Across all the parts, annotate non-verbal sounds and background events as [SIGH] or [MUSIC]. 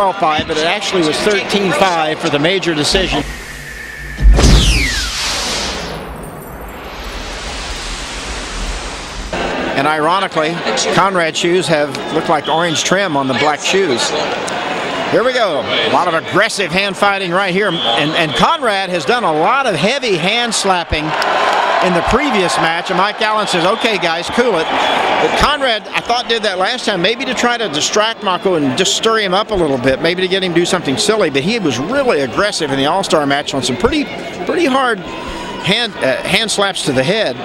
12-5, but it actually was 13-5 for the major decision. And ironically, Konrad shoes have looked like orange trim on the black shoes. Here we go. A lot of aggressive hand fighting right here. And, and Konrad has done a lot of heavy hand slapping in the previous match. And Mike Allen says, okay, guys, cool it. But Konrad, I thought, did that last time, maybe to try to distract Mocco and just stir him up a little bit, maybe to get him to do something silly. But he was really aggressive in the All-Star match on some pretty, pretty hard hand, uh, hand slaps to the head.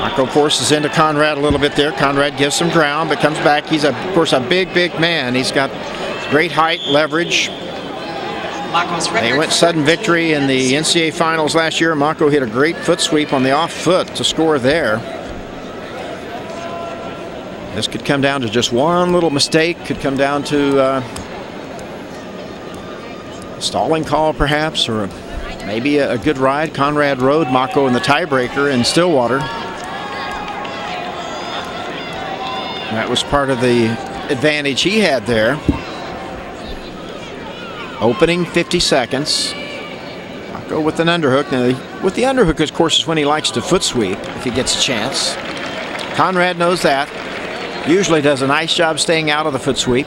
Mocco forces into Konrad a little bit there. Konrad gives some ground, but comes back. He's, a, of course, a big, big man. He's got great height, leverage. They went sudden victory in the NCAA finals last year. Mocco hit a great foot sweep on the off foot to score there. This could come down to just one little mistake. Could come down to uh, stalling call, perhaps, or maybe a, a good ride. Konrad rode Mocco in the tiebreaker in Stillwater. That was part of the advantage he had there. Opening 50 seconds. I'll go with an underhook. Now, with the underhook, of course, is when he likes to foot sweep if he gets a chance. Konrad knows that. Usually does a nice job staying out of the foot sweep.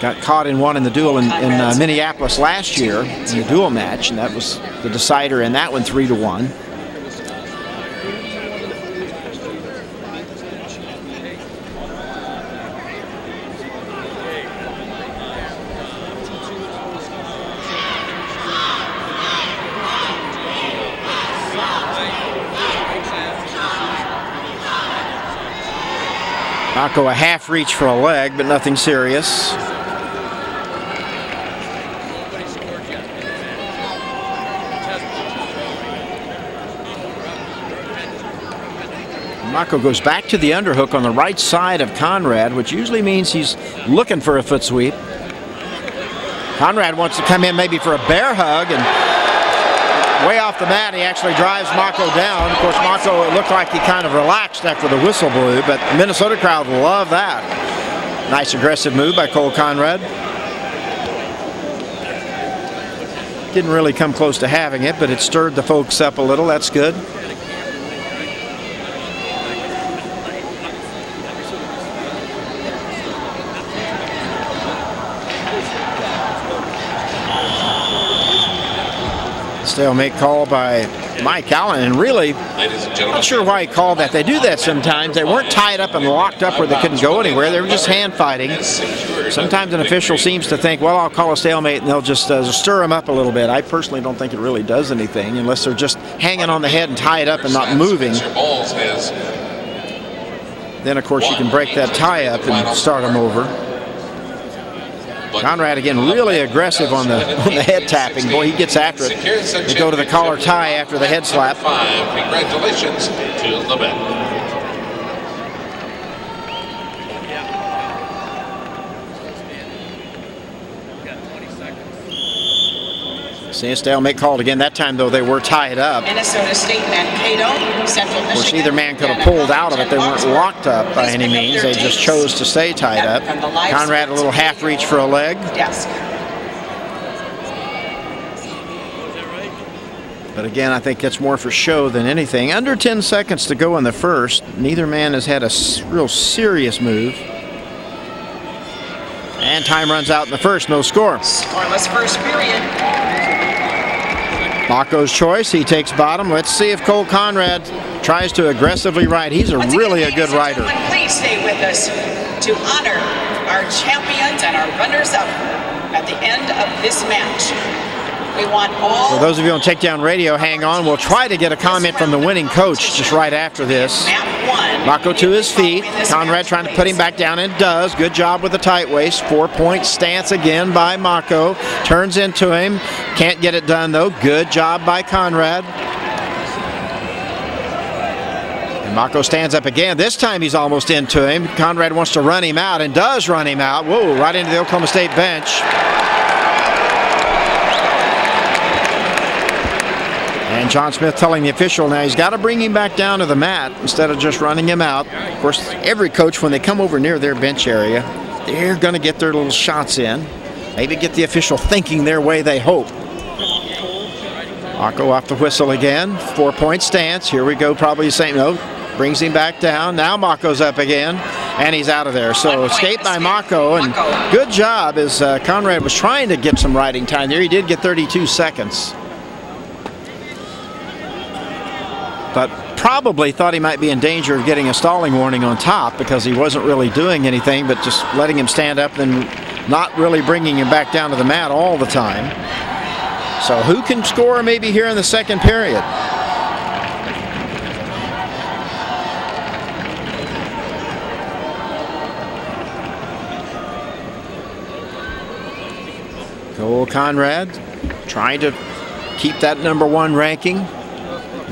Got caught in one in the dual in, in uh, Minneapolis last year in the dual match, and that was the decider in that one, three to one. Mocco a half reach for a leg, but nothing serious. Mocco goes back to the underhook on the right side of Konrad, which usually means he's looking for a foot sweep. Konrad wants to come in maybe for a bear hug and way off the mat. He actually drives Mocco down. Of course, Mocco, it looked like he kind of relaxed after the whistle blew, but the Minnesota crowd love that. Nice aggressive move by Cole Konrad. Didn't really come close to having it, but it stirred the folks up a little. That's good. Stalemate call by Mike Allen. And really, not sure why he called that. They do that sometimes. They weren't tied up and locked up where they couldn't go anywhere. They were just hand fighting. Sometimes an official seems to think, well, I'll call a stalemate and they'll just uh, stir them up a little bit. I personally don't think it really does anything unless they're just hanging on the head and tied up and not moving. Then, of course, you can break that tie up and start them over. Konrad again really aggressive on the [LAUGHS] on the head tapping. Boy, he gets after it. They go to the collar tie after the head slap. Five Congratulations to Lebet. Stalemate called again. That time, though, they were tied up. Minnesota State Mankato, Central Michigan. Course, either man could have pulled out of it. They weren't locked up by any means. They just chose to stay tied up. Konrad, a little half reach for a leg. Desk. But again, I think that's more for show than anything. Under 10 seconds to go in the first. Neither man has had a real serious move. And time runs out in the first, no score. Scoreless first period. Mocco's choice. He takes bottom. Let's see if Cole Konrad tries to aggressively ride. He's a really a good rider. Please stay with us to honor our champions and our runners-up at the end of this match. We want all. For those of you on Takedown Radio, hang on. We'll try to get a comment from the winning coach just right after this. Mocco to his feet. Konrad trying to put him back down and does. Good job with the tight waist. Four point stance again by Mocco. Turns into him. Can't get it done though. Good job by Konrad. And Mocco stands up again. This time he's almost into him. Konrad wants to run him out and does run him out. Whoa, right into the Oklahoma State bench. And John Smith telling the official now he's got to bring him back down to the mat instead of just running him out. Of course, every coach, when they come over near their bench area, they're going to get their little shots in. Maybe get the official thinking their way, they hope. Mocco off the whistle again. Four point stance. Here we go, probably the same note. Brings him back down. Now Mocco's up again, and he's out of there. So escape by Mocco, and good job as uh, Konrad was trying to get some riding time there. He did get 32 seconds. But probably thought he might be in danger of getting a stalling warning on top because he wasn't really doing anything but just letting him stand up and not really bringing him back down to the mat all the time. So who can score maybe here in the second period? Cole Konrad trying to keep that number one ranking.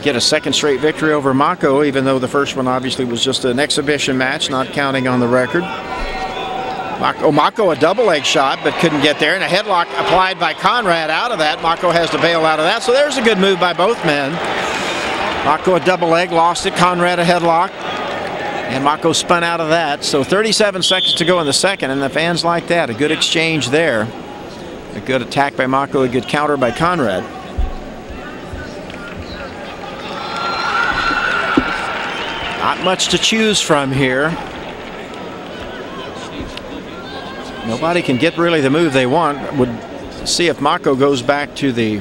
Get a second straight victory over Mocco, even though the first one obviously was just an exhibition match, not counting on the record. Mocco, oh, Mocco a double leg shot, but couldn't get there. And a headlock applied by Konrad out of that. Mocco has to bail out of that. So there's a good move by both men. Mocco a double leg, lost it. Konrad a headlock. And Mocco spun out of that. So 37 seconds to go in the second, and the fans like that. A good exchange there. A good attack by Mocco, a good counter by Konrad. Not much to choose from here. Nobody can get really the move they want. Would see if Mocco goes back to the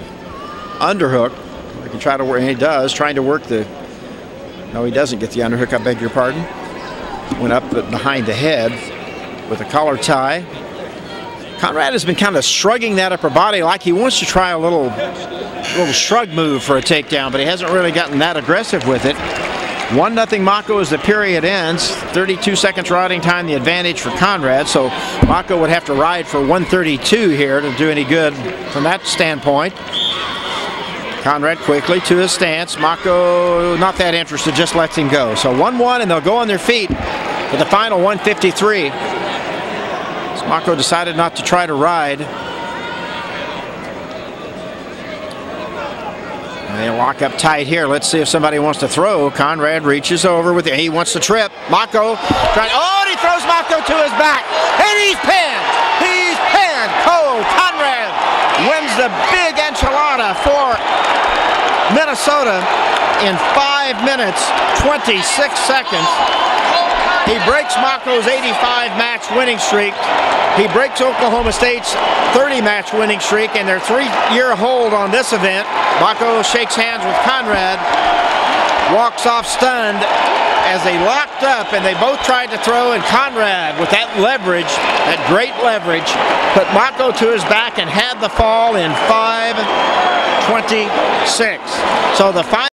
underhook. He can try to work, he does, trying to work the, no he doesn't get the underhook, I beg your pardon. Went up behind the head with a collar tie. Konrad has been kind of shrugging that upper body like he wants to try a little, little shrug move for a takedown, but he hasn't really gotten that aggressive with it. 1 0 Mocco as the period ends. 32 seconds riding time, the advantage for Konrad. So Mocco would have to ride for 132 here to do any good from that standpoint. Konrad quickly to his stance. Mocco not that interested, just lets him go. So 1 1, and they'll go on their feet for the final 153. So Mocco decided not to try to ride. They lock up tight here. Let's see if somebody wants to throw. Konrad reaches over with it. He wants to trip. Mocco trying. Oh, and he throws Mocco to his back. And he's pinned. He's pinned. Cole Konrad wins the big enchilada for Minnesota in 5 minutes, 26 seconds. He breaks Mocco's 85 match winning streak. He breaks Oklahoma State's 30 match winning streak and their three year hold on this event. Mocco shakes hands with Konrad, walks off stunned as they locked up and they both tried to throw and Konrad with that leverage, that great leverage, put Mocco to his back and had the fall in 5.26. So the final